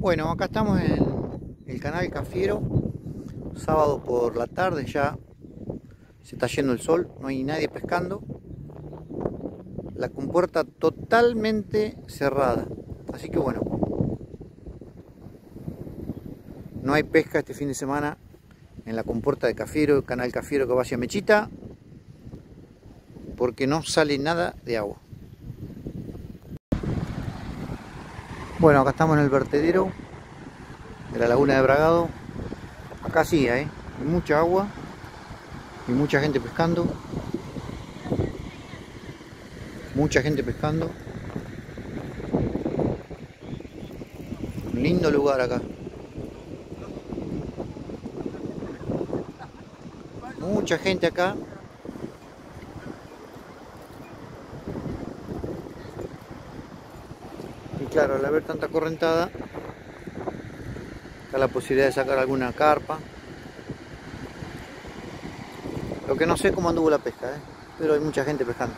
Bueno, acá estamos en el canal Cafiero, sábado por la tarde ya se está yendo el sol, no hay nadie pescando. La compuerta totalmente cerrada, así que bueno, no hay pesca este fin de semana en la compuerta de Cafiero, el canal Cafiero que va hacia Mechita, porque no sale nada de agua. Bueno, acá estamos en el vertedero de la laguna de Bragado. Acá sí, ¿eh? hay mucha agua y mucha gente pescando. Mucha gente pescando. Un lindo lugar acá. Mucha gente acá claro al haber tanta correntada está la posibilidad de sacar alguna carpa lo que no sé cómo anduvo la pesca ¿eh? pero hay mucha gente pescando